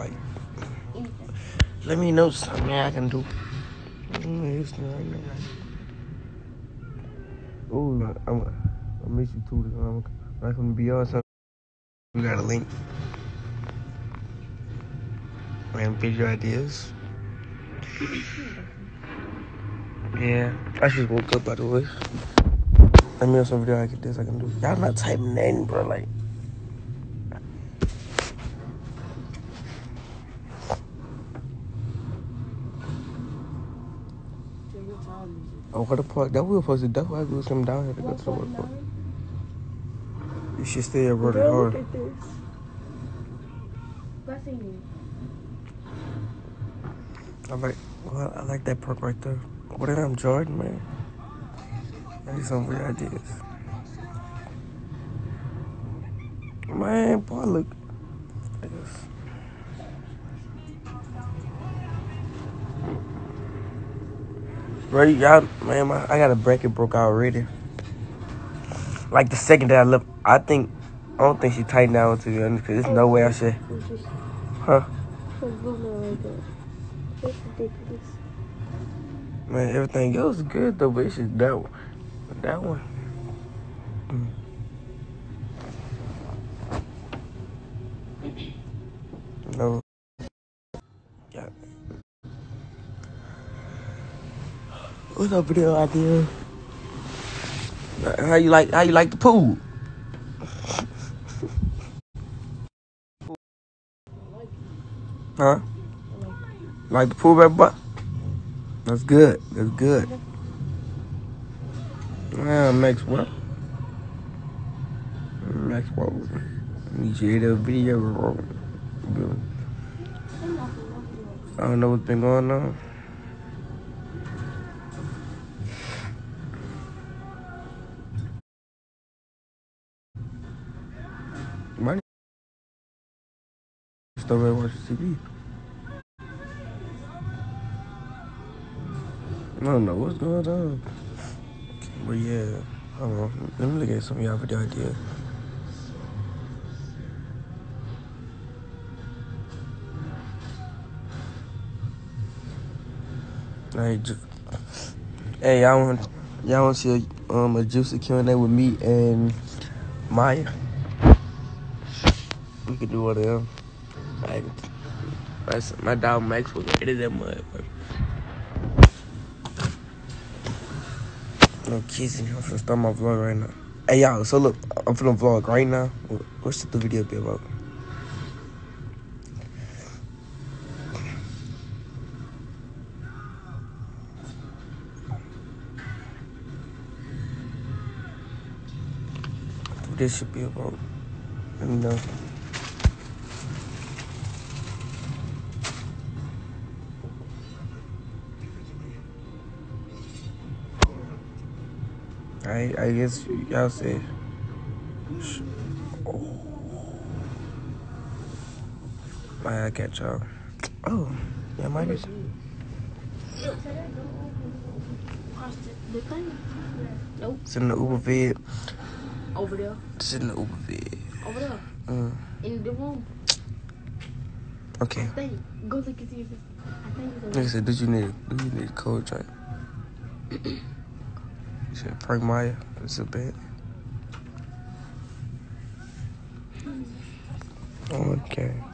Like, let me know something I can do. Oh, I'm, I miss you too. I'm, gonna be on something. We got a link. And video ideas. Yeah, I just woke up by the way. Let me know some video ideas I can do. Y'all not typing in, bro. Like. Oh, what the fuck? That we were supposed to. That's why we was coming down here to go to the work. for. You should stay at work Girl, look at this. Nothing. I like, well, I like that perk right there. What did I'm Jordan, man? I need some weird ideas. Man, boy, look. Right, y'all, man, my, I got a bracket broke already. Like the second day I left, I think, I don't think she tightened down to be honest, because there's no way I should, huh? Man, everything else is good though, but it's just that one. That one. Mm. What's up, video idea? How you like? How you like the pool? Huh? Like the pool? But that's good. That's good. Yeah, Maxwell. Maxwell. Need you to a video. I don't know what's been going on. Watching TV. I don't know what's going on. But yeah, hold on. Let me look at some of y'all video ideas. Hey, hey, y'all want y'all want to see a, um a juicy Q and A with me and Maya? We could do them. Like, that's my dog Max was ready that mud. No kissing. I'm finna start my vlog right now. Hey y'all, so look, I'm finna vlog right now. What- What's the video be about? This should be about? Let me know. I I guess y'all say. Oh. I catch y'all. Oh, yeah, might be. Across the, the. Nope. Sit in the Uber vid. Over there. Sit in the Uber vid. Over there. Mm, In the room. okay. Go look and see if. I think it's over Like I said, did you need do you need a code track? you said Frank Maya. It's a bad. Okay.